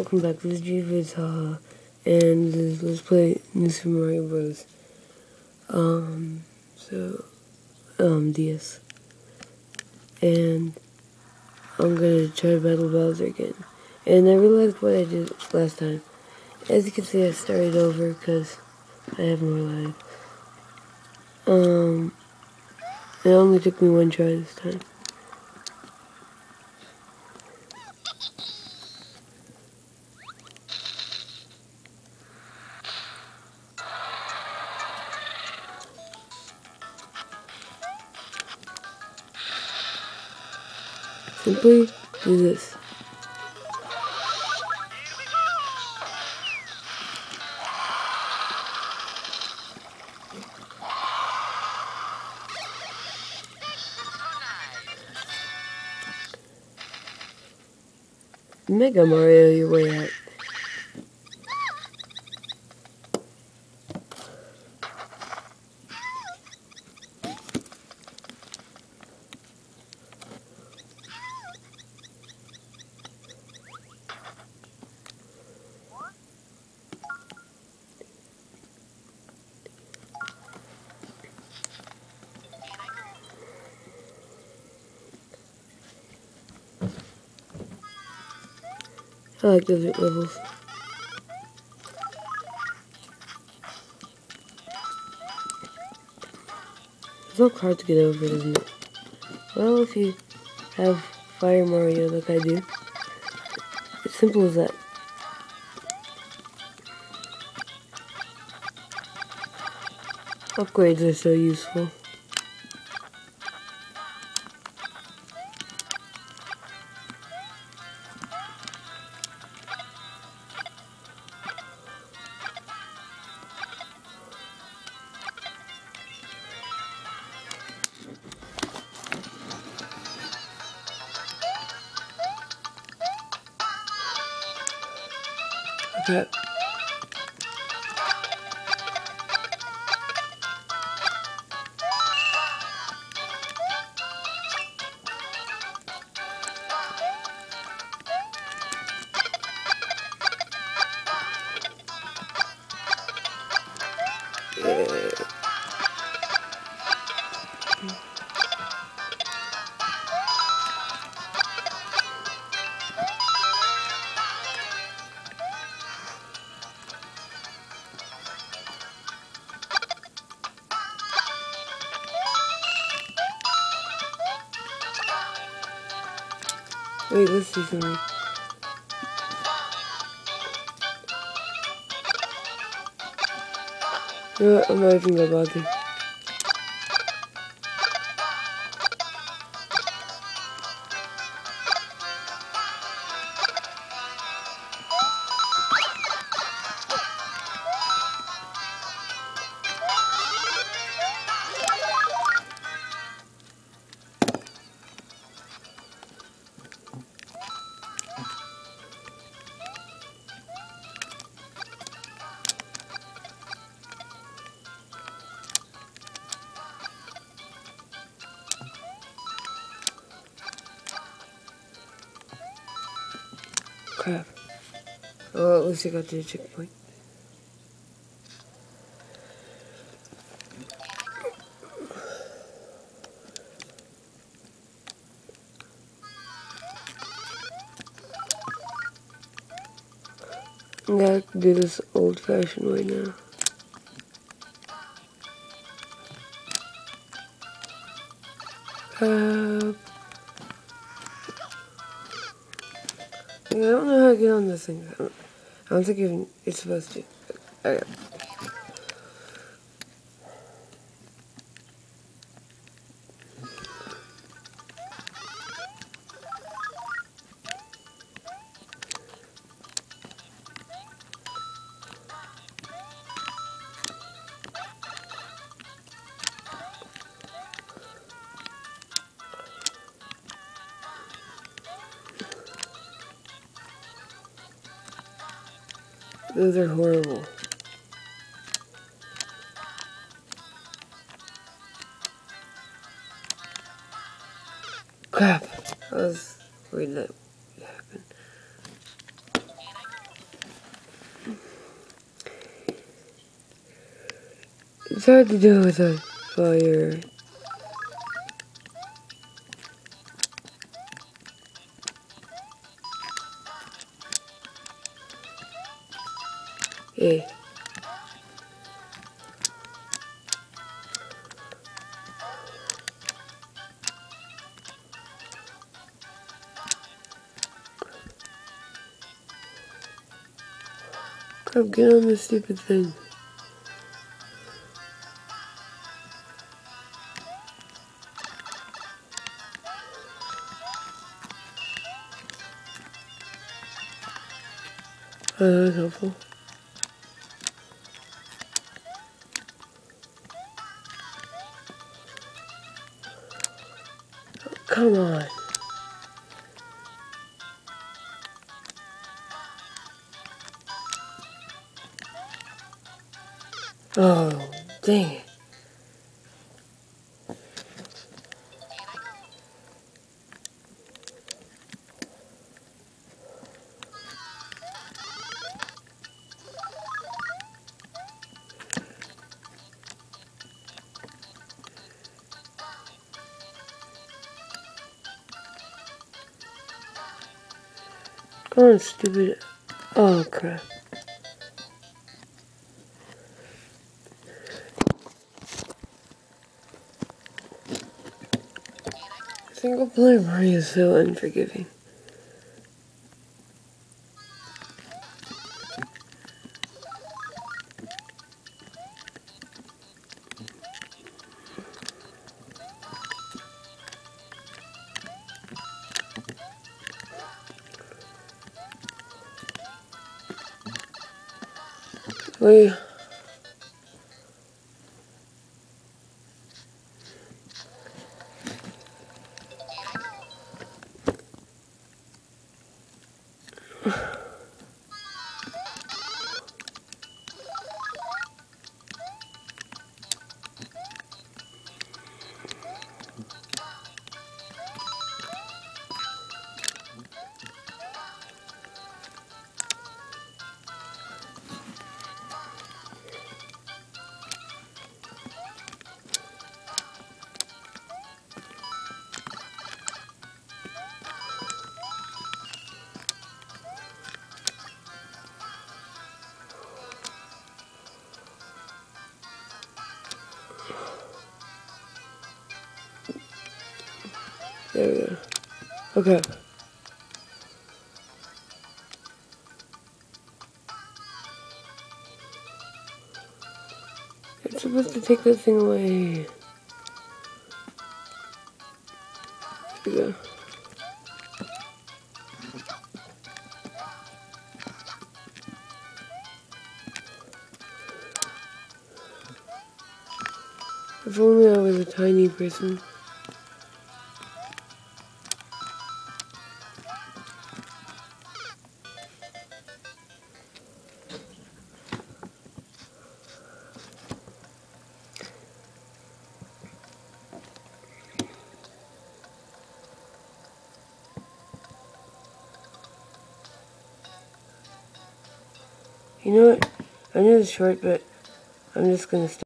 Welcome back, this is and let's play New Super Mario Bros. Um, so, um, DS. And I'm gonna try battle Bowser again. And I realized what I did last time. As you can see, I started over because I have more life. Um, it only took me one try this time. Simply do this. Mega Mario, your way out. I like desert levels. It's so hard to get over, isn't it? Well, if you have Fire Mario like I do, it's simple as that. Upgrades are so useful. Okay. Wait, let's see. You know what? I'm not even gonna bother. Oh, at least I got to the checkpoint. Gonna do this old fashioned way now. Uh, I don't know how to get on this thing. I don't, think even it's supposed to. Okay. Those are horrible. Crap! I was worried that would happen. It's hard to do with a fire. Hey. Come get on this stupid thing. That was helpful. Come on. Oh, dang it. Come on, stupid. Oh, crap. Single player Mario is so unforgiving. We There we go. Okay. It's supposed to take that thing away. There we go. If only I was a tiny person. You know what? I know it's short, but I'm just gonna stop.